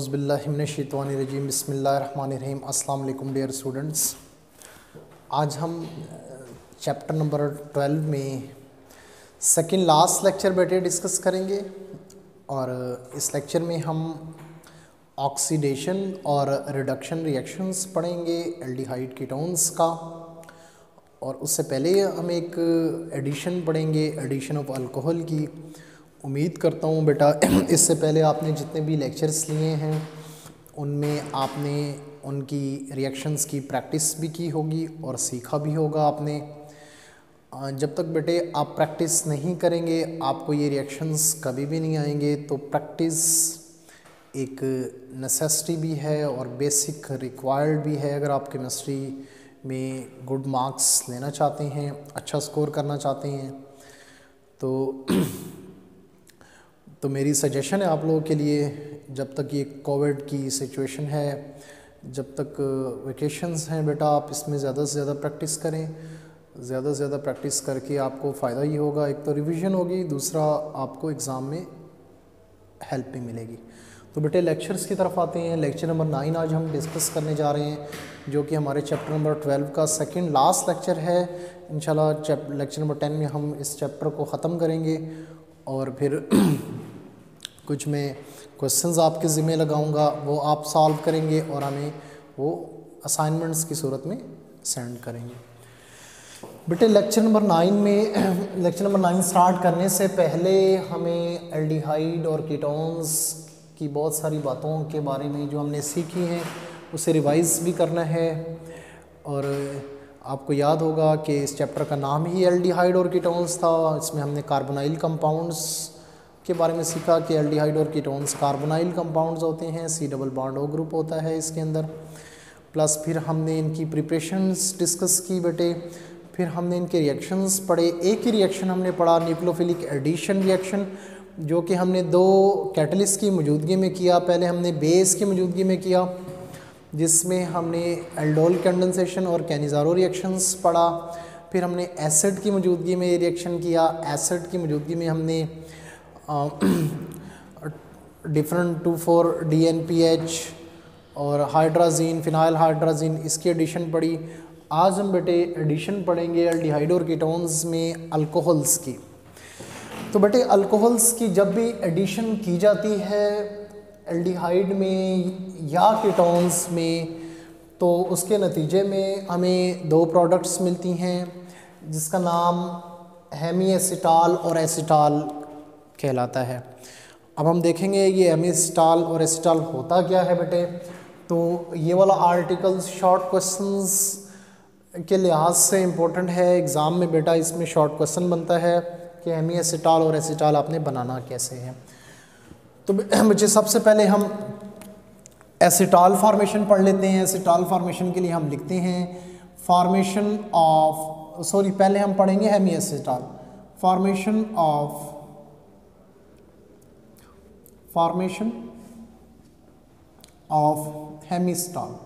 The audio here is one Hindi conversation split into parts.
अज़बिल्लिमिनशैतवानरजीम बसमीम वालेकुम डियर स्टूडेंट्स आज हम चैप्टर नंबर ट्वेल्व में सेकंड लास्ट लेक्चर बैठे डिस्कस करेंगे और इस लेक्चर में हम ऑक्सीडेशन और रिडक्शन रिएक्शंस पढ़ेंगे एल्डिहाइड कीटोन्स का और उससे पहले हम एक एडिशन पढ़ेंगे एडिशन ऑफ़ अल्कोहल की। उम्मीद करता हूँ बेटा, इससे पहले आपने जितने भी लेक्चर्स लिए हैं, उनमें आपने उनकी रिएक्शंस की प्रैक्टिस भी की होगी और सीखा भी होगा आपने। जब तक बेटे आप प्रैक्टिस नहीं करेंगे, आपको ये रिएक्शंस कभी भी नहीं आएँगे तो प्रैक्टिस एक नेसेसिटी भी है और बेसिक रिक्वायर्ड भी है। अगर आप केमिस्ट्री में गुड मार्क्स लेना चाहते हैं अच्छा स्कोर करना चाहते हैं तो तो मेरी सजेशन है आप लोगों के लिए, जब तक ये कोविड की सिचुएशन है, जब तक वेकेशंस हैं बेटा, आप इसमें ज़्यादा से ज़्यादा प्रैक्टिस करें। ज़्यादा से ज़्यादा प्रैक्टिस करके आपको फ़ायदा ही होगा। एक तो रिवीजन होगी, दूसरा आपको एग्ज़ाम में हेल्प भी मिलेगी। तो बेटे लेक्चर्स की तरफ़ आते हैं। लेक्चर नंबर नाइन आज हम डिस्कस करने जा रहे हैं, जो कि हमारे चैप्टर नंबर ट्वेल्व का सेकंड लास्ट लेक्चर है। इंशाल्लाह लेक्चर नंबर टेन में हम इस चैप्टर को ख़त्म करेंगे और फिर कुछ मैं क्वेश्चंस आपके ज़िम्मे लगाऊँगा, वो आप सॉल्व करेंगे और हमें वो असाइनमेंट्स की सूरत में सेंड करेंगे। बेटे लेक्चर नंबर नाइन में लेक्चर नंबर नाइन स्टार्ट करने से पहले हमें एल्डिहाइड और कीटोन्स की बहुत सारी बातों के बारे में जो हमने सीखी हैं, उसे रिवाइज भी करना है। और आपको याद होगा कि इस चैप्टर का नाम ही एल्डिहाइड और कीटोन्स था, इसमें हमने कार्बोनाइल कंपाउंड्स के बारे में सीखा कि एल्डिहाइड और कीटोन्स कार्बोनाइल कंपाउंड्स होते हैं, C double bond O group होता है इसके अंदर। प्लस फिर हमने इनकी प्रिपरेशंस डिस्कस की बेटे। फिर हमने इनके रिएक्शंस पढ़े। एक ही रिएक्शन हमने पढ़ा न्यूक्लोफिलिक एडिशन रिएक्शन जो कि हमने दो कैटलिस्ट की मौजूदगी में किया। पहले हमने बेस की मौजूदगी में किया, जिसमें हमने एल्डोल कंडेंसेशन और कैनिजारो रिएक्शंस पढ़ा। फिर हमने एसिड की मौजूदगी में रिएक्शन किया। एसिड की मौजूदगी में हमने different two four D N P H और हाइड्राजीन फिनाइल हाइड्राजीन इसकी एडिशन पढ़ी आज हम बेटे एडिशन पढ़ेंगे एल्डिहाइड और कीटोन्स में अल्कोहल्स की। तो बेटे अल्कोहल्स की जब भी एडिशन की जाती है एल्डिहाइड में या कीटोन्स में तो उसके नतीजे में हमें दो प्रोडक्ट्स मिलती हैं, जिसका नाम हेमी एसिटाल और एसिटाल कहलाता है। अब हम देखेंगे ये एमिस्टाल और एसिटाल होता क्या है बेटे? तो ये वाला आर्टिकल शॉर्ट क्वेश्चंस के लिहाज से इम्पोर्टेंट है। एग्ज़ाम में बेटा इसमें शॉर्ट क्वेश्चन बनता है कि एमी एसिटाल और एसिटाल आपने बनाना कैसे है। तो मुझे सबसे पहले हम एसिटाल फार्मेशन पढ़ लेते हैं। एसिटाल फार्मेशन के लिए हम लिखते हैं। फार्मेशन ऑफ़ सॉरी पहले हम पढ़ेंगे hemi acetal formation of formation of hemistol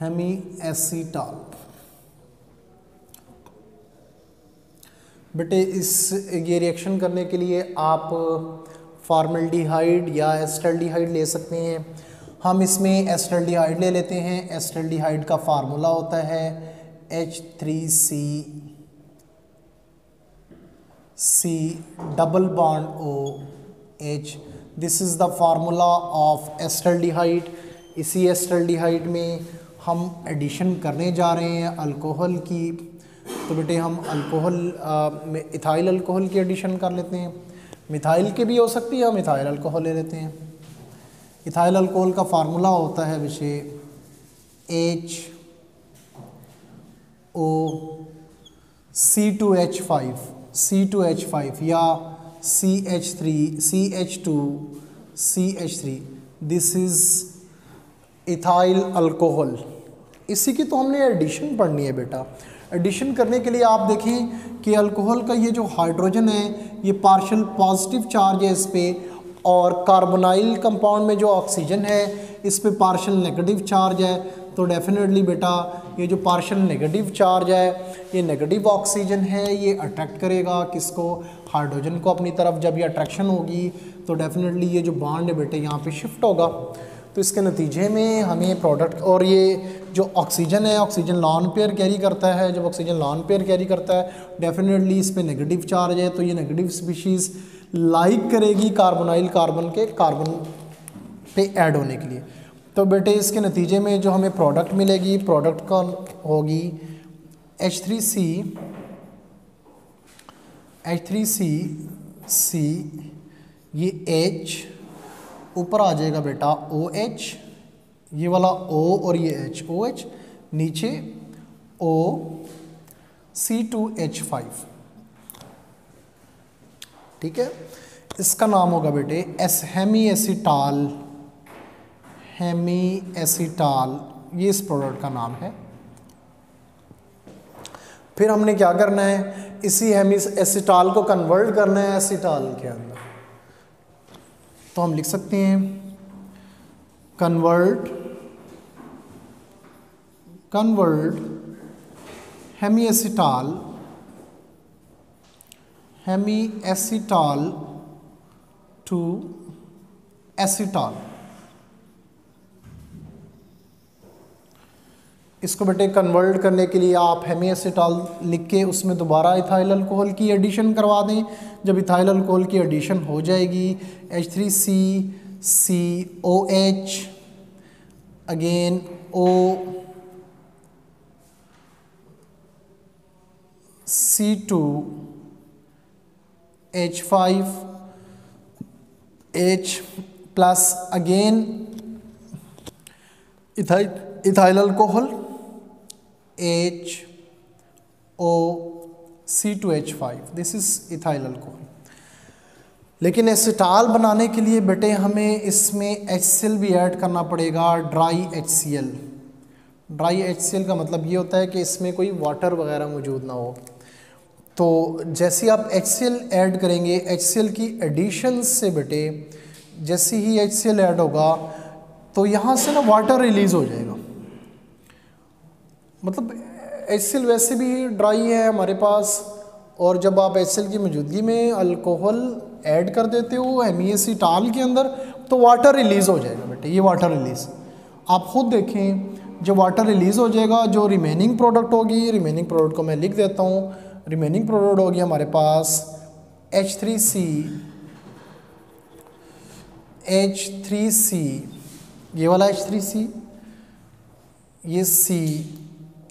hemiacetal. बेटे, इस ये रिएक्शन करने के लिए आप फार्मल्डिहाइड या एस्टल्डिहाइड ले सकते हैं। हम इसमें एस्टल्डिहाइड ले लेते हैं। एस्टल्डिहाइड का फार्मूला होता है H three C double bond O H this is the formula of acetaldehyde इसी एस्टल्डिहाइड में हम एडिशन करने जा रहे हैं अल्कोहल की। तो बेटे हम अल्कोहल में इथाइल अल्कोहल की एडिशन कर लेते हैं। मिथाइल की भी हो सकती है, हम इथाइल अल्कोहल ले लेते हैं। इथाइल अल्कोहल का फार्मूला होता है विषय H O C two H five C two H five या C H three C H two C H three this is ethyl alcohol इसी की तो हमने एडिशन पढ़नी है बेटा। एडिशन करने के लिए आप देखें कि अल्कोहल का ये जो हाइड्रोजन है, ये पार्शल पॉजिटिव चार्ज है इस पर और कार्बोनाइल कंपाउंड में जो ऑक्सीजन है, इस पर पार्शल नेगेटिव चार्ज है। तो डेफिनेटली बेटा ये जो पार्शल नेगेटिव चार्ज है, ये नेगेटिव ऑक्सीजन है, ये अट्रैक्ट करेगा किसको? हाइड्रोजन को अपनी तरफ़ जब ये अट्रैक्शन होगी तो डेफिनेटली ये जो बॉन्ड है बेटे, यहाँ पे शिफ्ट होगा। तो इसके नतीजे में हमें प्रोडक्ट और ये जो ऑक्सीजन है ऑक्सीजन लॉन पेयर कैरी करता है। जब ऑक्सीजन लॉन पेयर कैरी करता है डेफिनेटली इस पर नेगेटिव चार्ज है तो ये नेगेटिव स्पीशीज़ लाइक करेगी कार्बोनाइल कार्बन के कार्बन पे ऐड होने के लिए। तो बेटे, इसके नतीजे में जो हमें प्रोडक्ट मिलेगी प्रोडक्ट का होगी? H three C H three C C ये एच ऊपर आ जाएगा बेटा ओ एच ये वाला ओ और ये एच ओ एच नीचे O C two H five ठीक है? इसका नाम होगा बेटे as Hemy acetal Hemy acetal ये इस प्रोडक्ट का नाम है। फिर हमने क्या करना है? इसी हेमी एसिटाल को कन्वर्ट करना है एसिटाल के अंदर। तो हम लिख सकते हैं convert convert hemi acetal hemi acetal to acetal इसको बेटे कन्वर्ट करने के लिए आप हेमियासिटाल लिख के उसमें दोबारा इथाइल अल्कोहल की एडिशन करवा दें। जब इथाइल अल्कोहल की एडिशन हो जाएगी H three C C O H again O C two H five H plus again ethyl alcohol two H five this is ethyl alcohol लेकिन एसिटाल बनाने के लिए बेटे हमें इसमें एच भी ऐड करना पड़ेगा ड्राई एच ड्राई एच का मतलब ये होता है कि इसमें कोई वाटर वगैरह मौजूद ना हो। तो जैसे आप एच ऐड करेंगे एच की एडिशन से बेटे जैसे ही एच ऐड होगा तो यहाँ से ना वाटर रिलीज़ हो जाएगा। मतलब एच वैसे भी ड्राई है हमारे पास, और जब आप एच की मौजूदगी में अल्कोहल ऐड कर देते हो एम टाल के अंदर तो वाटर रिलीज़ हो जाएगा बेटे, ये वाटर रिलीज़ आप ख़ुद देखें, जब वाटर रिलीज़ हो जाएगा, जो रिमेनिंग प्रोडक्ट होगी रिमेनिंग प्रोडक्ट को मैं लिख देता हूँ। रिमेनिंग प्रोडक्ट होगी हमारे पास H three C H three C ये वाला एच थ्री सी ये C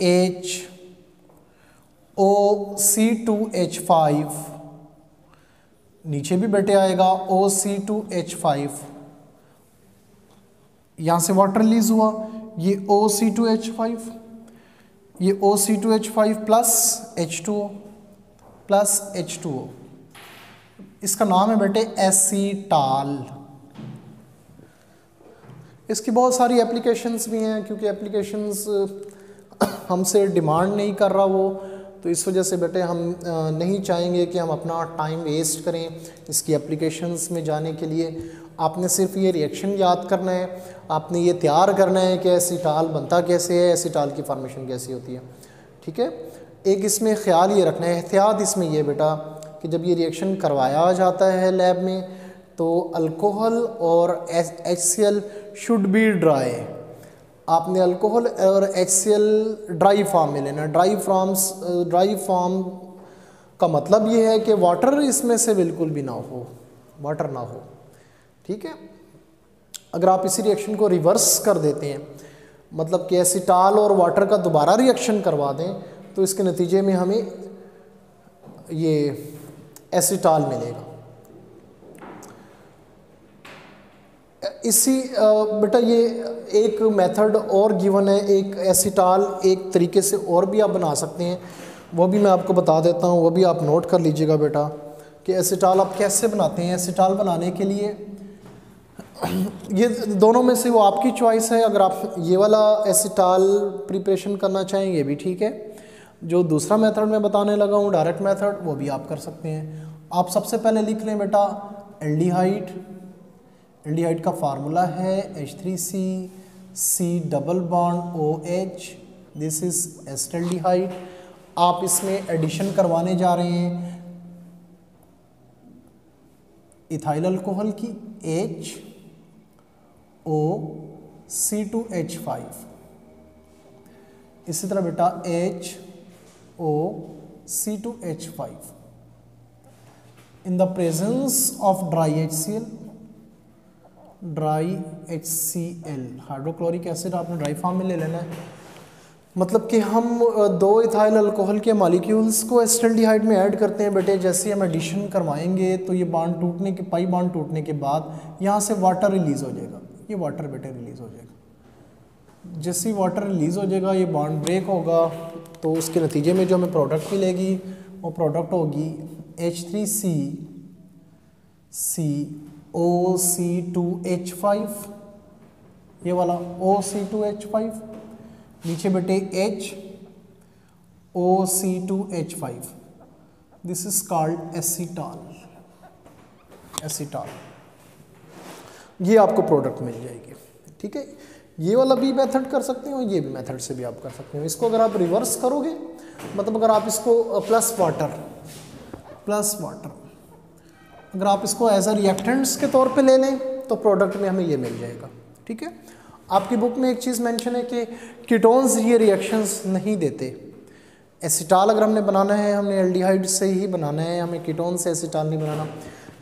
H O C two H five नीचे भी बैठे आएगा O C two H five यहाँ से वाटर रिलीज़ हुआ। ये O C two H five ये O C two H five plus H two O plus H two O इसका नाम है बेटे एसीटाल इसकी बहुत सारी एप्लीकेशंस भी हैं, क्योंकि एप्लीकेशंस हमसे डिमांड नहीं कर रहा वो तो इस वजह से बेटे हम नहीं चाहेंगे कि हम अपना टाइम वेस्ट करें इसकी एप्लीकेशंस में जाने के लिए। आपने सिर्फ़ ये रिएक्शन याद करना है, आपने ये तैयार करना है कि एसिटाल बनता कैसे है एसिटाल की फार्मेशन कैसी होती है। ठीक है? एक इसमें ख्याल ये रखना है, एहतियात इसमें ये बेटा कि जब ये रिएक्शन करवाया जाता है लैब में तो अल्कोहल और H C L should be dry आपने अल्कोहल और एच ड्राई फार्म में लेना ड्राई फॉर्म्स ड्राई फार्म का मतलब ये है कि वाटर इसमें से बिल्कुल भी ना हो वाटर ना हो। ठीक है? अगर आप इसी रिएक्शन को रिवर्स कर देते हैं मतलब कि एसिटाल और वाटर का दोबारा रिएक्शन करवा दें तो इसके नतीजे में हमें ये एसिटाल मिलेगा। इसी बेटा ये एक मेथड और गिवन है, एक एसिटाल एक तरीके से और भी आप बना सकते हैं। वो भी मैं आपको बता देता हूँ, वो भी आप नोट कर लीजिएगा बेटा, कि एसिटाल आप कैसे बनाते हैं एसिटाल बनाने के लिए। ये दोनों में से वो आपकी चॉइस है, अगर आप ये वाला एसिटाल प्रिपरेशन करना चाहें चाहेंगे भी ठीक है। जो दूसरा मेथड मैं बताने लगा हूँ डायरेक्ट मेथड वो भी आप कर सकते हैं। आप सबसे पहले लिख लें बेटा एल्डिहाइड एल्डिहाइड का फार्मूला है H three C C double bond O H this is acetaldehyde आप इसमें एडिशन करवाने जा रहे हैं इथाइल अल्कोहल की H O C two H five इसी तरह बेटा H O C two H five in the presence of dry H C L dry H C L hydrochloric acid आपने ड्राई फॉर्म में ले लेना है। मतलब कि हम दो इथाइल अल्कोहल के मालिक्यूल्स को एस्टल्डिहाइड में ऐड करते हैं, बेटे, जैसे हम एडिशन करवाएँगे तो ये बांड टूटने के, पाई बांड टूटने के बाद यहाँ से वाटर रिलीज़ हो जाएगा। ये वाटर बेटे रिलीज़ हो जाएगा। जैसे ही वाटर रिलीज़ हो जाएगा, ये बांड ब्रेक होगा तो उसके नतीजे में जो हमें प्रोडक्ट मिलेगी, वो प्रोडक्ट होगी H three C C O C two H five ये वाला O C two H five नीचे बेटे H O C two H five this is called acetal acetal ये आपको प्रोडक्ट मिल जाएगी, ठीक है? ये वाला भी मेथड कर सकते हो, ये भी मेथड से भी आप कर सकते हो। इसको अगर आप रिवर्स करोगे मतलब अगर आप इसको प्लस वाटर प्लस वाटर अगर आप इसको एज अ रिएक्टेंट्स के तौर पे ले लें तो प्रोडक्ट में हमें ये मिल जाएगा, ठीक है? आपकी बुक में एक चीज़ मेंशन है कि कीटोन्स ये रिएक्शंस नहीं देते। एसिटाल अगर हमने बनाना है, हमने एल्डिहाइड से ही बनाना है, हमें कीटोन से एसिटाल नहीं बनाना।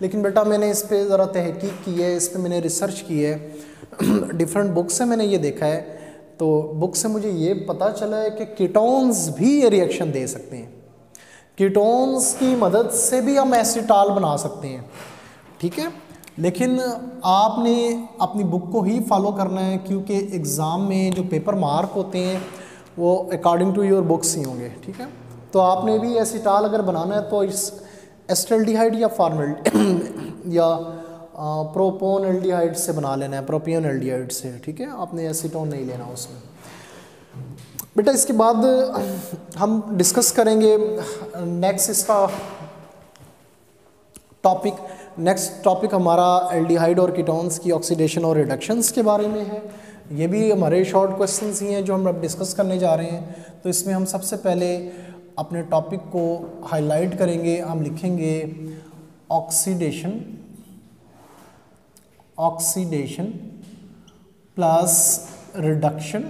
लेकिन बेटा, मैंने इस पर ज़रा तहकीक की है, इस पर मैंने रिसर्च की है। डिफरेंट बुक से मैंने ये देखा है। तो बुक से मुझे ये पता चला है कि कीटोन्स भी ये रिएक्शन दे सकते हैं। कीटोन्स की मदद से भी हम एसिटाल बना सकते हैं। ठीक है? लेकिन आपने अपनी बुक को ही फॉलो करना है क्योंकि एग्ज़ाम में जो पेपर मार्क होते हैं, वो अकॉर्डिंग टू योर बुक्स ही होंगे। ठीक है? तो आपने भी एसिटाल अगर बनाना है तो इस एस्टल्डिहाइड या फार्मल या प्रोपोन एल्डिहाइड से बना लेना है, प्रोपियन एल्डिहाइड से। ठीक है? आपने एसीटोन नहीं लेना उसमें। बेटा, इसके बाद हम डिस्कस करेंगे नेक्स्ट इसका टॉपिक नेक्स्ट टॉपिक हमारा एल्डिहाइड और कीटोन्स की ऑक्सीडेशन और रिडक्शंस के बारे में है. ये भी हमारे शॉर्ट क्वेश्चंस ही हैं जो हम अब डिस्कस करने जा रहे हैं. तो इसमें हम सबसे पहले अपने टॉपिक को हाईलाइट करेंगे. हम लिखेंगे oxidation oxidation plus reduction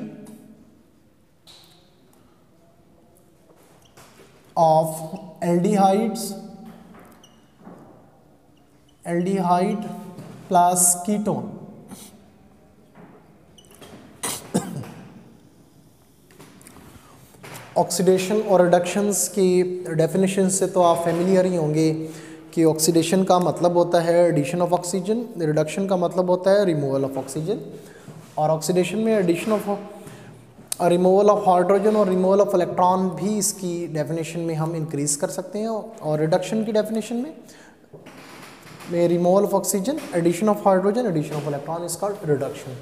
of aldehydes, aldehyde plus ketone. Oxidation और रिडक्शंस की डेफिनेशन से तो आप फेमिलियर ही होंगे कि ऑक्सीडेशन का मतलब होता है एडिशन ऑफ़ ऑक्सीजन रिडक्शन का मतलब होता है रिमूवल ऑफ़ ऑक्सीजन और ऑक्सीडेशन में addition of removal of hydrogen और रिमूवल ऑफ़ इलेक्ट्रॉन भी इसकी डेफिनेशन में हम इंक्रीज़ कर सकते हैं और रिडक्शन की डेफिनेशन में removal of oxygen addition of hydrogen addition of electron called reduction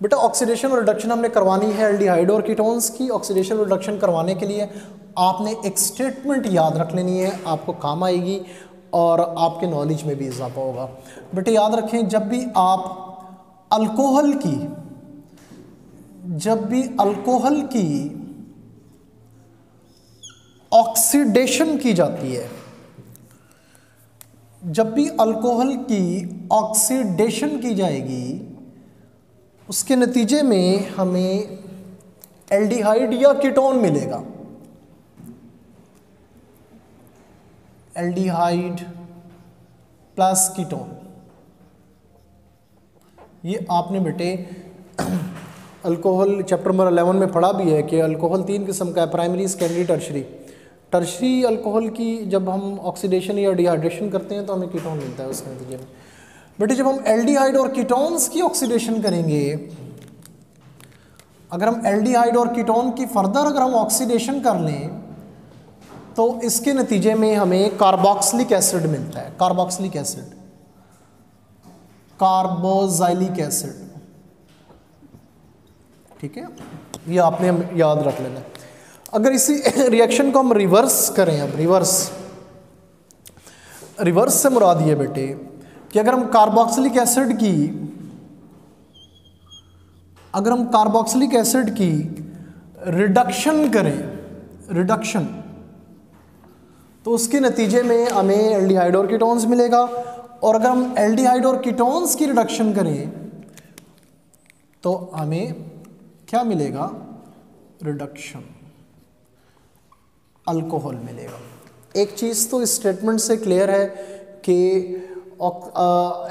बेटा ऑक्सीडेशन और रिडक्शन हमने करवानी है एल्डिहाइड और कीटोन्स की। ऑक्सीडेशन रिडक्शन करवाने के लिए आपने एक स्टेटमेंट याद रख लेनी है, आपको काम आएगी और आपके नॉलेज में भी इजाफा होगा। बेटे, याद रखें, जब भी आप अल्कोहल की जब भी अल्कोहल की ऑक्सीडेशन की जाती है, जब भी अल्कोहल की ऑक्सीडेशन की जाएगी, उसके नतीजे में हमें एल्डिहाइड या कीटोन मिलेगा। Aldehyde plus ketone. ये आपने बेटे अल्कोहल चैप्टर नंबर अलेवन में पढ़ा भी है कि अल्कोहल तीन किस्म का है primary secondary tertiary tertiary alcohol की जब हम ऑक्सीडेशन या डिहाइड्रेशन करते हैं तो हमें कीटोन मिलता है उसके नतीजे में। बेटे, जब हम एल्डिहाइड और कीटोन्स की ऑक्सीडेशन करेंगे, अगर हम एल्डिहाइड और कीटोन की फर्दर अगर हम ऑक्सीडेशन कर लें तो इसके नतीजे में हमें कार्बोक्सिलिक एसिड मिलता है कार्बोक्सिलिक एसिड कार्बोजाइलिक एसिड ठीक है? ये आपने याद रख लेना। अगर इसी रिएक्शन को हम रिवर्स करें अब रिवर्स रिवर्स से मुराद ये बेटे कि अगर हम कार्बोक्सिलिक एसिड की, अगर हम कार्बोक्सिलिक एसिड की रिडक्शन करें रिडक्शन तो उसके नतीजे में हमें एल्डिहाइड और कीटोन्स मिलेगा। और अगर हम एल्डिहाइड और कीटोन्स की रिडक्शन करें तो हमें क्या मिलेगा? रिडक्शन अल्कोहल मिलेगा. एक चीज़ तो इस स्टेटमेंट से क्लियर है कि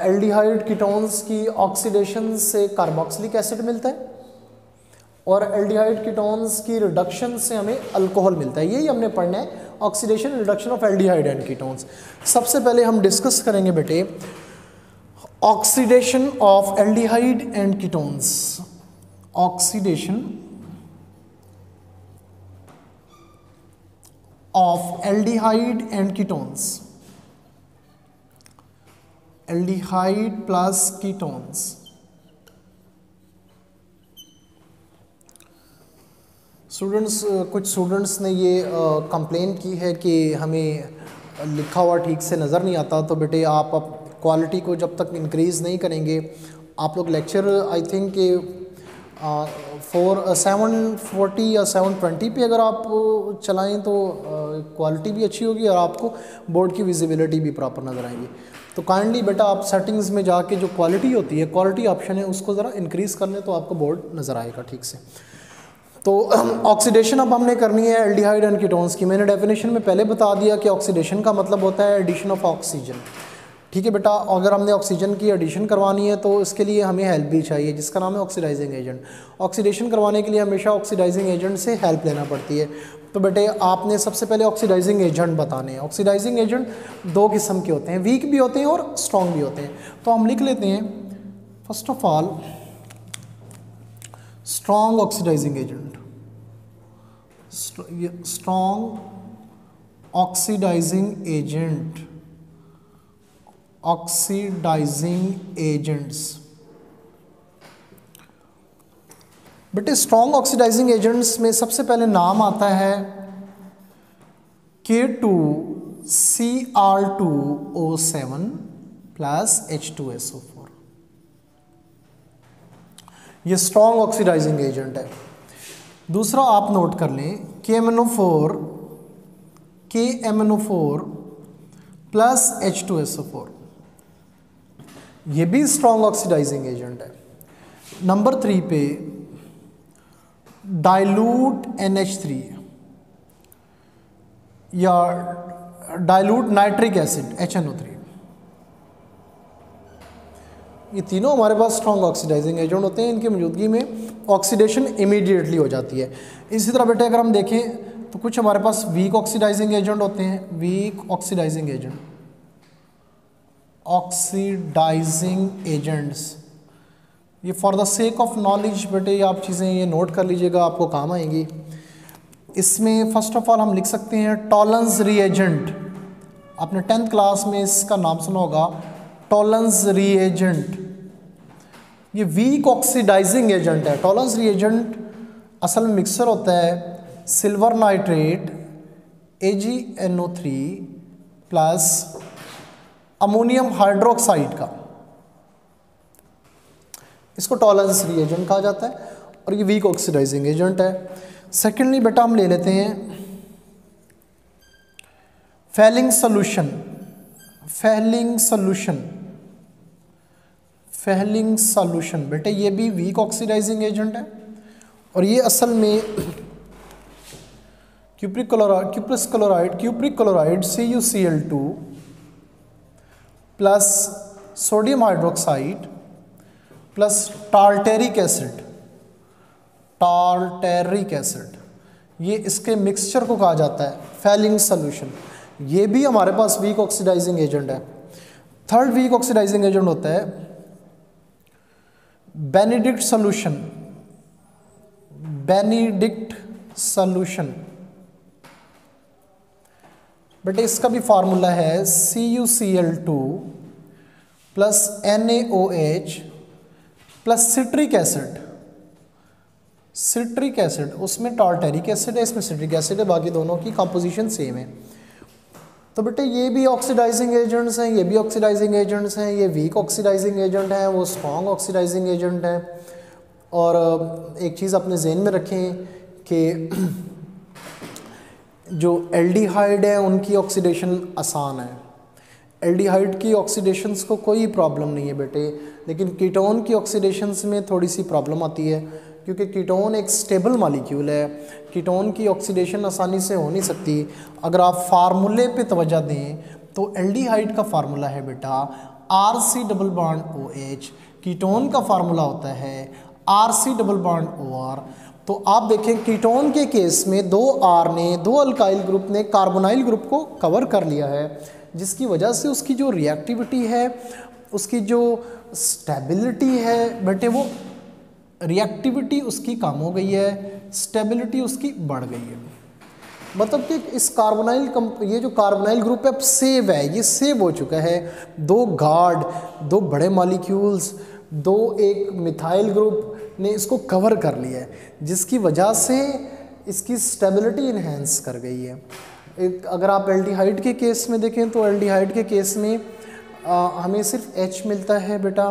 एल्डिहाइड कीटोन्स की ऑक्सीडेशन से कार्बोक्सिलिक एसिड मिलता है और एल्डिहाइड कीटोन्स की रिडक्शन से हमें अल्कोहल मिलता है। यही हमने पढ़ना है oxidation reduction of aldehyde and ketones सबसे पहले हम डिस्कस करेंगे बेटे oxidation of aldehyde and ketones oxidation of aldehyde and ketones. Aldehyde plus ketones. Students कुछ स्टूडेंट्स ने ये कंप्लेन की है कि हमें लिखा हुआ ठीक से नज़र नहीं आता। तो बेटे आप क्वालिटी को जब तक इंक्रीज़ नहीं करेंगे, आप लोग lecture I think four seven forty या सेवन ट्वेंटी पे अगर आप चलाएँ तो क्वालिटी भी अच्छी होगी और आपको बोर्ड की विजिबिलिटी भी प्रॉपर नज़र आएगी। तो काइंडली बेटा आप सेटिंग्स में जाके जो क्वालिटी होती है क्वालिटी ऑप्शन है, उसको ज़रा इंक्रीज़ कर लें तो आपको बोर्ड नज़र आएगा ठीक से। तो ऑक्सीडेशन अब हमने करनी है एल्डिहाइड एंड कीटोन्स की। मैंने डेफिनेशन में पहले बता दिया कि ऑक्सीडेशन का मतलब होता है एडिशन ऑफ़ ऑक्सीजन ठीक है बेटा, अगर हमने ऑक्सीजन की एडिशन करवानी है तो इसके लिए हमें हेल्प भी चाहिए, जिसका नाम है ऑक्सीडाइजिंग एजेंट ऑक्सीडेशन करवाने के लिए हमेशा ऑक्सीडाइजिंग एजेंट से हेल्प लेना पड़ती है। तो बेटे, आपने सबसे पहले ऑक्सीडाइजिंग एजेंट बताने हैं। ऑक्सीडाइजिंग एजेंट दो किस्म के होते हैं वीक भी होते हैं और स्ट्रॉन्ग भी होते हैं। तो हम लिख लेते हैं first of all strong oxidizing agent strong oxidizing agent oxidizing agents बेटे स्ट्रॉन्ग ऑक्सीडाइजिंग एजेंट्स में सबसे पहले नाम आता है K two C R two O seven plus H two S O four ये स्ट्रॉन्ग ऑक्सीडाइजिंग एजेंट है। दूसरा आप नोट कर लें K M N O four K M N O four plus H two S O four ये भी स्ट्रॉन्ग ऑक्सीडाइजिंग एजेंट है। नंबर थ्री पे डाइल्यूट थ्री या dilute nitric acid H N O three ये तीनों हमारे पास स्ट्रॉन्ग ऑक्सीडाइजिंग एजेंट होते हैं, इनकी मौजूदगी में ऑक्सीडेशन इमीडिएटली हो जाती है। इसी तरह बेटे, अगर हम देखें तो कुछ हमारे पास वीक ऑक्सीडाइजिंग एजेंट होते हैं weak oxidizing agent oxidizing agents ये for the sake of knowledge बेटे आप चीज़ें ये नोट कर लीजिएगा, आपको काम आएँगी। इसमें फ़र्स्ट ऑफ़ ऑल हम लिख सकते हैं टॉलेंस रीएजेंट आपने टेंथ क्लास में इसका नाम सुना होगा टॉलेंस रीएजेंट ये वीक ऑक्सीडाइजिंग एजेंट है। टॉलेंस रीएजेंट असल में मिक्सर होता है silver nitrate A G N O three plus ammonium hydroxide का। इसको टॉलरेंस रिएजेंट कहा जाता है और ये वीक ऑक्सीडाइजिंग एजेंट है। सेकेंडली बेटा हम ले लेते हैं Fehling solution Fehling solution Fehling solution बेटे, ये भी वीक ऑक्सीडाइजिंग एजेंट है और ये असल में cupric chloride cupric chloride cupric chloride C U C L two plus sodium hydroxide plus tartaric acid tartaric acid ये इसके मिक्सचर को कहा जाता है। फैलिंग सोल्यूशन ये भी हमारे पास वीक ऑक्सीडाइजिंग एजेंट है। थर्ड वीक ऑक्सीडाइजिंग एजेंट होता है बेनिडिक्ट सोल्यूशन बेनिडिक्ट सोल्यूशन बेटे, इसका भी फार्मूला है C U C L two plus N A O H plus citric acid citric acid उसमें टार्टेरिक एसिड है, इसमें सिट्रिक एसिड है, बाकी दोनों की कंपोजिशन सेम है। तो बेटे, ये भी ऑक्सीडाइजिंग एजेंट्स हैं, ये भी ऑक्सीडाइजिंग एजेंट्स हैं, ये वीक ऑक्सीडाइजिंग एजेंट हैं, वो स्ट्रॉन्ग ऑक्सीडाइजिंग एजेंट हैं। और एक चीज़ अपने जहन में रखें कि जो एल्डिहाइड है, उनकी ऑक्सीडेशन आसान है। एल्डिहाइड की ऑक्सीडेशंस को कोई प्रॉब्लम नहीं है बेटे, लेकिन कीटोन की ऑक्सीडेशंस में थोड़ी सी प्रॉब्लम आती है, क्योंकि कीटोन एक स्टेबल मालिक्यूल है। कीटोन की ऑक्सीडेशन आसानी से हो नहीं सकती। अगर आप फार्मूले पे तवज्जो दें तो एल्डिहाइड का फार्मूला है बेटा R C double bond O H ketone का फार्मूला होता है R C double bond O R तो आप देखें, कीटोन के केस में दो आर ने, दो अल्काइल ग्रुप ने कार्बोनाइल ग्रुप को कवर कर लिया है, जिसकी वजह से उसकी जो रिएक्टिविटी है, उसकी जो स्टेबिलिटी है, बेटे वो रिएक्टिविटी उसकी कम हो गई है स्टेबिलिटी उसकी बढ़ गई है। मतलब कि इस कार्बोनाइल कम ये जो कार्बोनाइल ग्रुप है, अब सेव है, ये सेव हो चुका है। दो गार्ड दो बड़े मालिक्यूल्स दो एक मिथाइल ग्रुप ने इसको कवर कर लिया है जिसकी वजह से इसकी स्टेबिलिटी इन्हेंस कर गई है। एक अगर आप एल्डिहाइड के केस में देखें तो एल्डिहाइड के केस में आ, हमें सिर्फ़ एच मिलता है बेटा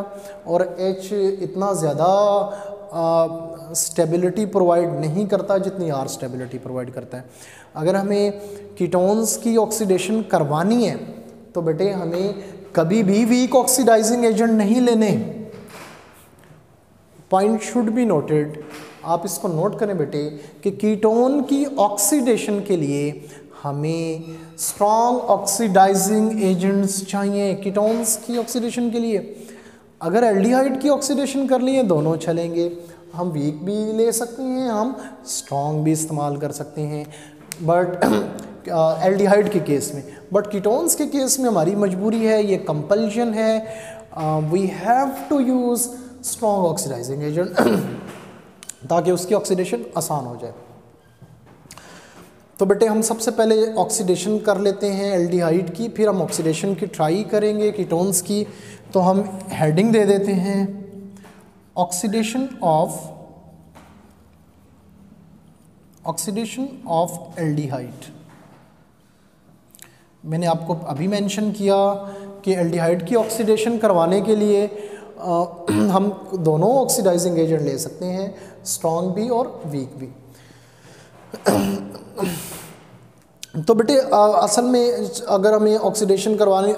और एच इतना ज़्यादा स्टेबिलिटी प्रोवाइड नहीं करता जितनी आर स्टेबिलिटी प्रोवाइड करता है। अगर हमें कीटोन्स की ऑक्सीडेशन करवानी है तो बेटे हमें कभी भी वीक ऑक्सीडाइजिंग एजेंट नहीं लेने पॉइंट शुड बी नोटेड आप इसको नोट करें बेटे कि कीटोन की ऑक्सीडेशन के लिए हमें स्ट्रॉन्ग ऑक्सीडाइजिंग एजेंट्स चाहिए कीटोन्स की ऑक्सीडेशन के लिए। अगर एल्डिहाइड की ऑक्सीडेशन कर लिए, दोनों चलेंगे। हम वीक भी ले सकते हैं, हम स्ट्रॉन्ग भी इस्तेमाल कर सकते हैं। बट एल्डिहाइड के केस में। बट कीटोन्स के केस में हमारी मजबूरी है, ये कंपल्शन है। We have to use strong oxidising agent ताकि उसकी ऑक्सीडेशन आसान हो जाए। तो बेटे, हम सबसे पहले ऑक्सीडेशन कर लेते हैं एल्डिहाइड की, फिर हम ऑक्सीडेशन की ट्राई करेंगे कीटोन्स की तो हम हेडिंग दे देते हैं। Oxidation of oxidation of aldehyde मैंने आपको अभी मेंशन किया कि एल्डिहाइड की ऑक्सीडेशन करवाने के लिए हम दोनों ऑक्सीडाइजिंग एजेंट ले सकते हैं स्ट्रॉन्ग भी और वीक भी। तो बेटे असल में अगर हमें ऑक्सीडेशन करवानी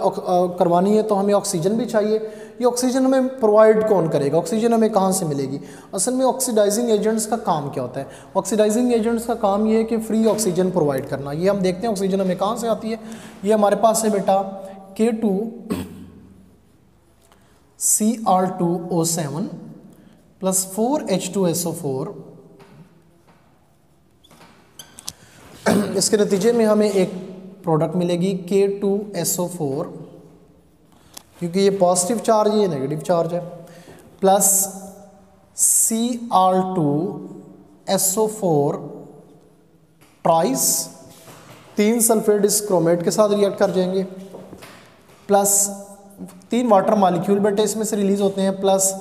करवानी है तो हमें ऑक्सीजन भी चाहिए। ये ऑक्सीजन हमें प्रोवाइड कौन करेगा? ऑक्सीजन हमें कहाँ से मिलेगी? असल में ऑक्सीडाइजिंग एजेंट्स का काम क्या होता है? ऑक्सीडाइजिंग एजेंट्स का काम ये है कि फ्री ऑक्सीजन प्रोवाइड करना। ये हम देखते हैं ऑक्सीजन हमें कहाँ से आती है? ये हमारे पास है बेटा K two C R two O seven plus four H two S O four इसके नतीजे में हमें एक प्रोडक्ट मिलेगी के टू एस ओ फोर क्योंकि ये पॉजिटिव चार्ज है, ये नेगेटिव चार्ज है. Plus C R two S O four thrice तीन सल्फेट इस क्रोमेट के साथ रिएक्ट कर जाएँगे. प्लस तीन वाटर मालिक्यूल बेटे इसमें से रिलीज़ होते हैं प्लस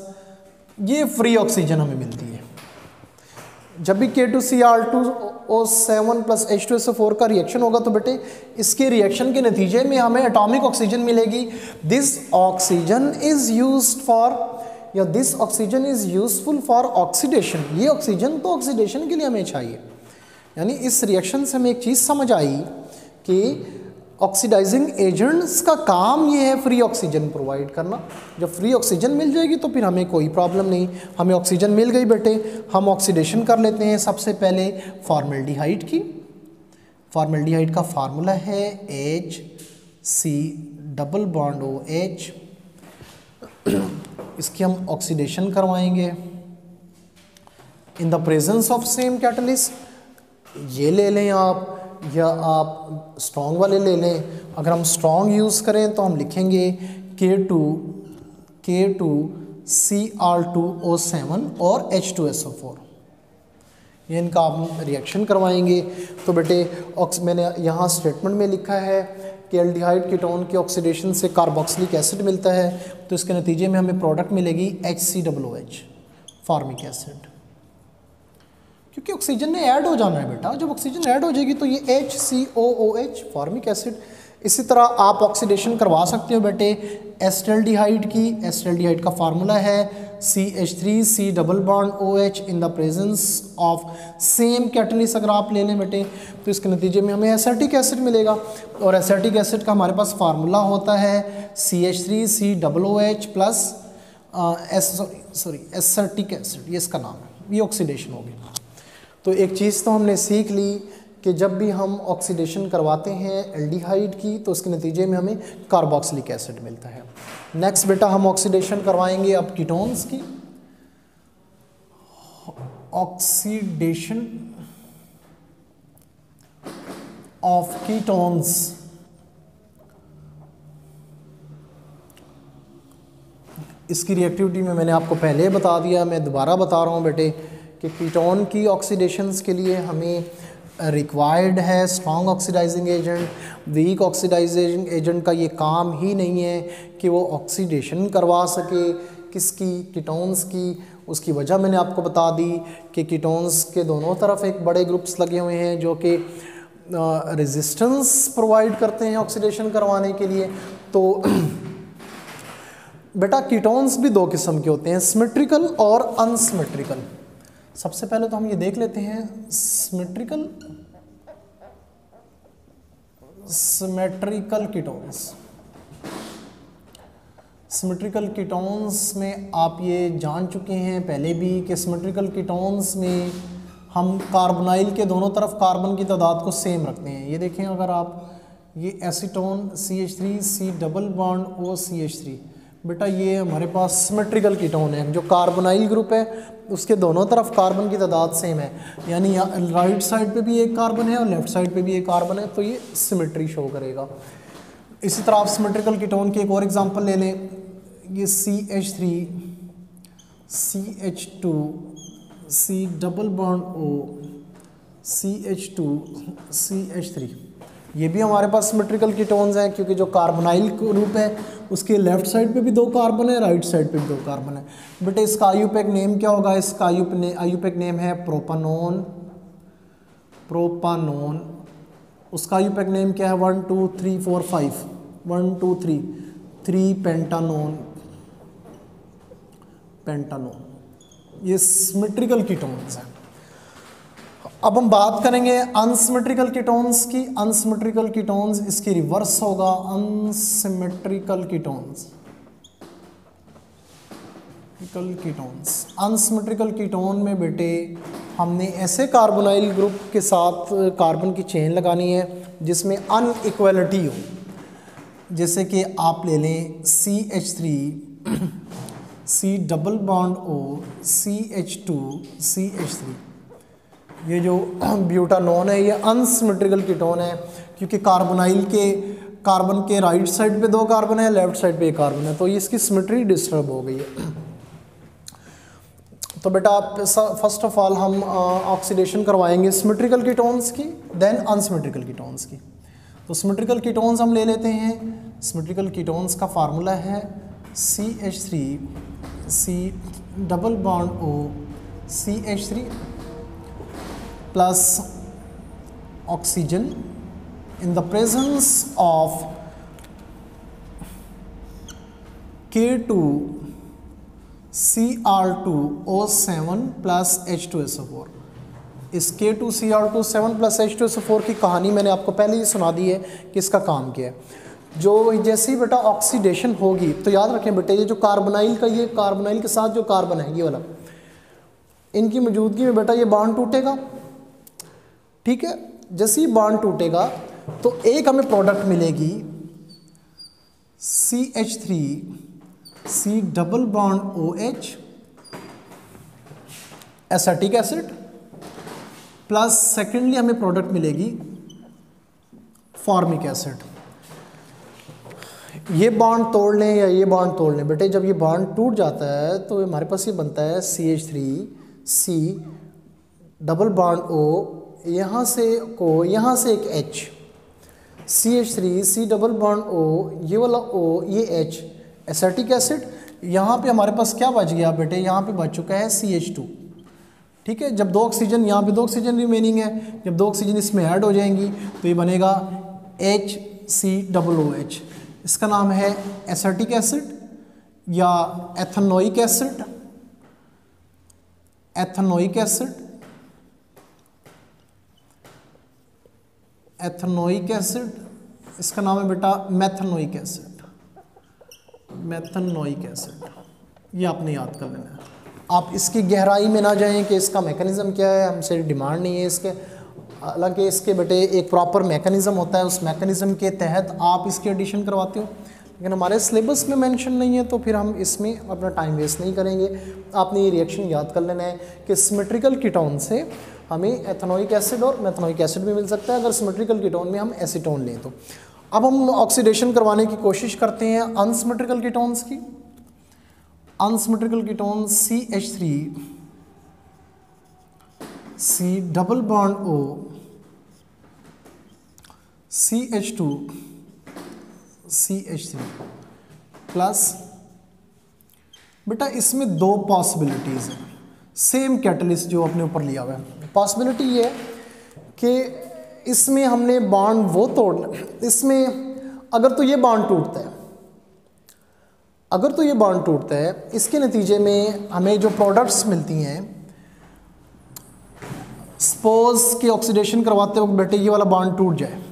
ये फ्री ऑक्सीजन हमें मिलती है। जब भी K two C R two O seven plus H two S four का रिएक्शन होगा तो बेटे इसके रिएक्शन के नतीजे में हमें एटॉमिक ऑक्सीजन मिलेगी। This oxygen is use for या this oxygen is useful for oxidation ये ऑक्सीजन तो ऑक्सीडेशन के लिए हमें चाहिए। यानी इस रिएक्शन से हमें एक चीज़ समझ आई कि ऑक्सीडाइजिंग एजेंट्स का काम ये है फ्री ऑक्सीजन प्रोवाइड करना। जब फ्री ऑक्सीजन मिल जाएगी तो फिर हमें कोई प्रॉब्लम नहीं। हमें ऑक्सीजन मिल गई बेटे। हम ऑक्सीडेशन कर लेते हैं सबसे पहले फॉर्मेल्डिहाइड की। फॉर्मेल्डिहाइड का फार्मूला है H C double bond O H इसकी हम ऑक्सीडेशन करवाएँगे। In the presence of same catalyst ये ले लें आप। या आप स्ट्रॉन्ग वाले ले लें। अगर हम स्ट्रॉन्ग यूज़ करें तो हम लिखेंगे K two K two C R two O seven और H two S O four ये इनका आप रिएक्शन करवाएँगे। तो बेटे ऑक्स मैंने यहाँ स्टेटमेंट में लिखा है कि एल्डिहाइड कीटोन के ऑक्सीडेशन से कार्बोक्सिलिक एसिड मिलता है। तो इसके नतीजे में हमें प्रोडक्ट मिलेगी H C W H formic acid क्योंकि ऑक्सीजन ने ऐड हो जाना है बेटा। जब ऑक्सीजन ऐड हो जाएगी तो ये H C O O H formic acid इसी तरह आप ऑक्सीडेशन करवा सकते हो बेटे। एस्टल्डिहाइड की एस्टल्डिहाइड का फार्मूला है। C H three C double bond O H in the presence of same catalyst अगर आप ले लें बेटे तो इसके नतीजे में हमें एसर्टिक एसिड मिलेगा। और एसर्टिक एसिड का हमारे पास फार्मूला होता है C H three C double O H plus S sorry acetic acid ये इसका नाम है। ये ऑक्सीडेशन हो गया। तो एक चीज़ तो हमने सीख ली कि जब भी हम ऑक्सीडेशन करवाते हैं एल्डिहाइड की तो उसके नतीजे में हमें कार्बोक्सिलिक एसिड मिलता है। नेक्स्ट बेटा, हम ऑक्सीडेशन करवाएँगे अब कीटोन्स की। ऑक्सीडेशन ऑफ़ कीटोन्स इसकी रिएक्टिविटी में मैंने आपको पहले बता दिया, मैं दोबारा बता रहा हूँ बेटे। कि कीटोन की ऑक्सीडेशंस के लिए हमें रिक्वायर्ड है strong oxidising agent weak oxidising agent का ये काम ही नहीं है कि वो ऑक्सीडेशन करवा सके किसकी कीटोन्स की। उसकी वजह मैंने आपको बता दी कि कीटोन्स के दोनों तरफ़ एक बड़े ग्रुप्स लगे हुए हैं जो कि रेजिस्टेंस प्रोवाइड करते हैं ऑक्सीडेशन करवाने के लिए। तो बेटा कीटोन्स भी दो किस्म के होते हैं सिमेट्रिकल और अनसिमेट्रिकल सबसे पहले तो हम ये देख लेते हैं symmetrical symmetrical ketones symmetrical ketones में आप ये जान चुके हैं पहले भी कि सिमेट्रिकल कीटोन्स में हम कार्बोनाइल के दोनों तरफ़ कार्बन की तादाद को सेम रखते हैं। ये देखें अगर आप ये acetone C H three C double bond O C H three बेटा, ये हमारे पास सिमेट्रिकल कीटोन है, जो कार्बोनाइल ग्रुप है, उसके दोनों तरफ़ कार्बन की तादाद सेम है। यानी राइट साइड पे भी एक कार्बन है और लेफ़्ट साइड पे भी एक कार्बन है तो ये सिमेट्री शो करेगा। इसी तरह आप सिमेट्रिकल कीटोन की एक और एग्जांपल ले लें। ये C H three C H two C double bond O C H two C H three ये भी हमारे पास सिमेट्रिकल कीटोन्स हैं, क्योंकि जो कार्बोनाइल ग्रुप है, उसके लेफ़्ट साइड पे भी दो कार्बन है राइट साइड पे भी दो कार्बन है। बेटे इसका आयुपेक नेम क्या होगा? इसका आयुप ने आयुपेक नेम है प्रोपानोन प्रोपानोन उसका आयुपेक नेम क्या है? One two three four five one two three three pentanone pentanone ये सिमेट्रिकल कीटोन्स हैं। अब हम बात करेंगे अनसिमेट्रिकल कीटोन्स की। अनसिमेट्रिकल कीटोन्स इसकी रिवर्स होगा। Unsymmetrical ketones ketones unsymmetrical ketone में बेटे, हमने ऐसे कार्बोनाइल ग्रुप के साथ कार्बन की चेन लगानी है, जिसमें अनइक्वलिटी हो। जैसे कि आप ले लें C H three C double bond O C H two C H three ये जो ब्यूटानोन है, ये अनसिमेट्रिकल कीटोन है, क्योंकि कार्बोनाइल के, कार्बन के राइट साइड पे दो कार्बन है, लेफ़्ट साइड पे एक कार्बन है तो ये इसकी सिमेट्री डिस्टर्ब हो गई है। तो बेटा आप फ़र्स्ट ऑफ़ ऑल हम ऑक्सीडेशन करवाएँगे सिमेट्रिकल कीटोन्स की देन अनसिमेट्रिकल कीटोन्स की। तो सिमेट्रिकल कीटोन्स हम ले लेते हैं। सिमेट्रिकल कीटोन्स का फार्मूला है C H three C double bond O C H three plus oxygen. In the presence of K2 Cr2O7 plus H2SO4 इस K2Cr27 प्लस H2SO4 की कहानी मैंने आपको पहले ही सुना दी है कि इसका काम क्या है। जो जैसे ही बेटा ऑक्सीडेशन होगी तो याद रखें बेटे, ये जो कार्बोनाइल का ये कार्बोनाइल के साथ जो कार्बन है, ये वाला, इनकी मौजूदगी में बेटा ये बांड टूटेगा। ठीक है? जैसे ही बॉन्ड टूटेगा तो एक हमें प्रोडक्ट मिलेगी C H three C double bond O H acetic acid plus secondly हमें प्रोडक्ट मिलेगी फॉर्मिक एसिड ये बॉन्ड तोड़ लें या ये बॉन्ड तोड़ लें? बेटे, जब ये बॉन्ड टूट जाता है तो हमारे पास ये बनता है C H three C double bond O यहाँ से को, यहाँ से एक H C H three C double bond O ये वाला ओ ये एच एसर्टिक एसिड यहाँ पे हमारे पास क्या बच गया बेटे? यहाँ पे बच चुका है सी एच टू ठीक है? जब दो ऑक्सीजन यहाँ पे दो ऑक्सीजन रिमेनिंग है, जब दो ऑक्सीजन इसमें ऐड हो जाएँगी तो ये बनेगा H C double O H इसका नाम है एसर्टिक एसिड या ethanoic acid ethanoic acid ethanoic acid, इसका नाम है बेटा मैथनोइक एसिड। मैथनोइक एसिड, ये आपने याद कर लेना है। आप इसकी गहराई में ना जाएँ कि इसका मैकेनिज़्म क्या है, हमसे डिमांड नहीं है इसके। हालाँकि इसके बेटे एक प्रॉपर मैकेनिज़्म होता है, उस मैकेनिज़्म के तहत आप इसकी एडिशन करवाते हो। लेकिन हमारे सिलेबस में मेंशन नहीं है तो फिर हम इसमें अपना टाइम वेस्ट नहीं करेंगे। आपने ये रिएक्शन याद कर लेना है कि सिमेट्रिकल कीटोन से हमें एथनोइक एसिड और मैथनोइक एसिड भी मिल सकता है, अगर सिमेट्रिकल कीटोन में हम एसीटोन लें तो। अब हम ऑक्सीडेशन करवाने की कोशिश करते हैं अनसिमेट्रिकल कीटोन्स की। Unsymmetrical ketone C H three C double bond O C H two C H three plus बेटा इसमें दो पॉसिबिलिटीज़ हैं। सेम कैटलिस्ट जो अपने ऊपर लिया हुआ है। पॉसिबिलिटी ये कि इसमें हमने बॉन्ड वो तोड़ना इसमें अगर तो ये बॉन्ड टूटता है, अगर तो ये बॉन्ड टूटता है, इसके नतीजे में हमें जो प्रोडक्ट्स मिलती हैं सपोज़ के ऑक्सीडेशन करवाते वक्त बेटे ये वाला बॉन्ड टूट जाए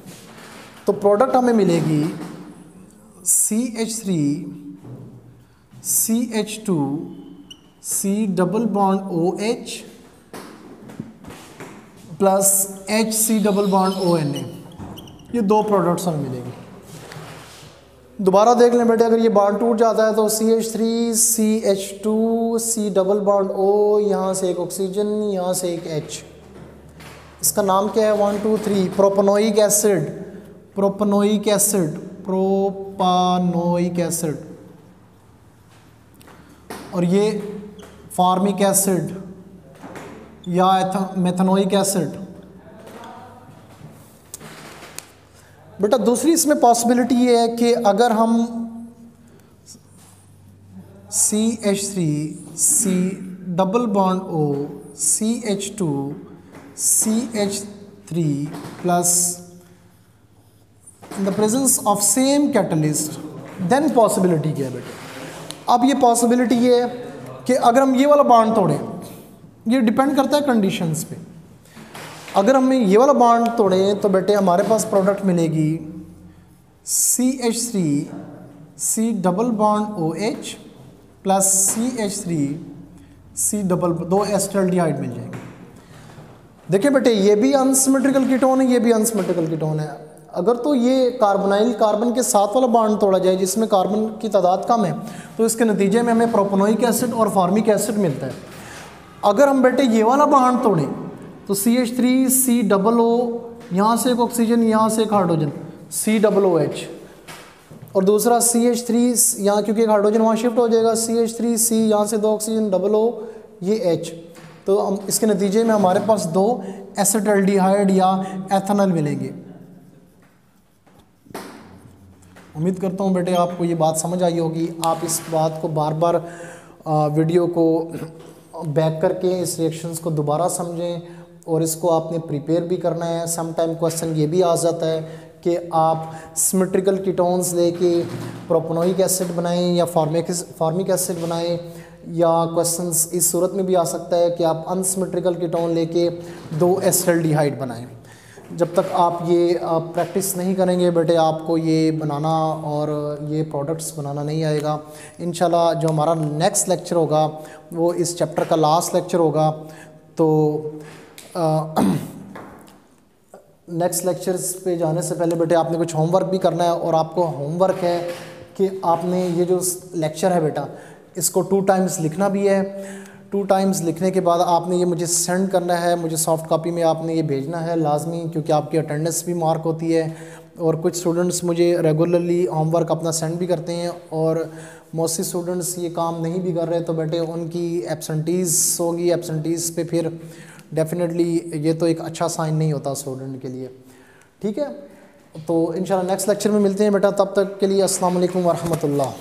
तो प्रोडक्ट हमें मिलेगी C H three C H two C double bond O H plus H C double bond O N A ये दो प्रोडक्ट्स हमें मिलेंगे। दोबारा देख लें बेटे, अगर ये बॉन्ड टूट जाता है तो C H three C H two C double bond O यहाँ से एक ऑक्सीजन यहाँ से एक एच इसका नाम क्या है? One two three propanoic acid propanoic acid propanoic acid और ये फार्मिक एसिड या मेथनोइक एसिड बेटा, दूसरी इसमें पॉसिबिलिटी ये है कि अगर हम C H three C double bond O C H two C H three plus in the presence of same catalyst then possibility क्या है बेटा? अब ये पॉसिबिलिटी ये है कि अगर हम ये वाला बॉन्ड तोड़ें ये डिपेंड करता है कंडीशंस पे। अगर हमें ये वाला बॉन्ड तोड़ें तो बेटे हमारे पास प्रोडक्ट मिलेगी C H three C double bond O H plus C H three C double दो एस्टल्डिहाइड मिल जाएँगे। देखिए बेटे, ये भी अनसिमेट्रिकल कीटोन है, ये भी अनसिमेट्रिकल कीटोन है। अगर तो ये कार्बोनाइल कार्बन के साथ वाला बॉन्ड तोड़ा जाए, जिसमें कार्बन की तादाद कम है तो इसके नतीजे में हमें प्रोपोनोइक एसिड और फार्मिक एसिड मिलता है। अगर हम बेटे ये वाला बॉन्ड तोड़ें तो C H three C double O यहाँ से एक ऑक्सीजन यहाँ से एक hydrogen C double O H और दूसरा सी एच थ्री यहाँ क्योंकि हाइड्रोजन वहाँ शिफ्ट हो जाएगा सी एच थ्री सी यहाँ से दो ऑक्सीजन डबल ओ ये एच तो हम, इसके नतीजे में हमारे पास दो एसिटल्डिहाइड या एथनल मिलेंगे। उम्मीद करता हूँ बेटे, आपको ये बात समझ आई होगी। आप इस बात को बार बार वीडियो को बैक करके इस रिएक्शंस को दोबारा समझें और इसको आपने प्रिपेयर भी करना है। सम टाइम क्वेश्चन ये भी आ जाता है कि आप सिमेट्रिकल कीटोन्स लेके प्रोपनोइक एसिड बनाएँ या फार्मिक फार्मिक एसिड बनाएँ या क्वेश्चंस इस सूरत में भी आ सकता है कि आप अनसिमेट्रिकल कीटोन लेके दो एस्टल्डिहाइड बनाएँ। जब तक आप ये प्रैक्टिस नहीं करेंगे बेटे, आपको ये बनाना और ये प्रोडक्ट्स बनाना नहीं आएगा। इन जो हमारा नेक्स्ट लेक्चर होगा, वो इस चैप्टर का लास्ट लेक्चर होगा। तो नेक्स्ट लेक्चर्स पे जाने से पहले बेटे, आपने कुछ होमवर्क भी करना है और आपको होमवर्क है कि आपने ये जो लेक्चर है बेटा, इसको टू टाइम्स लिखना भी है। टू टाइम्स लिखने के बाद आपने ये मुझे सेंड करना है, मुझे सॉफ्ट कॉपी में आपने ये भेजना है लाजमी, क्योंकि आपकी अटेंडेंस भी मार्क होती है और कुछ स्टूडेंट्स मुझे रेगुलरली होमवर्क अपना सेंड भी करते हैं और मोस्टली स्टूडेंट्स ये काम नहीं भी कर रहे तो बेटे उनकी एबसेंटीज़ होगी एबसेंटीज़ पे फिर डेफिनेटली ये तो एक अच्छा साइन नहीं होता स्टूडेंट के लिए। ठीक है? तो इन नेक्स्ट लेक्चर में मिलते हैं बेटा, तब तक के लिए वालेकुम वरहमतुल्लाह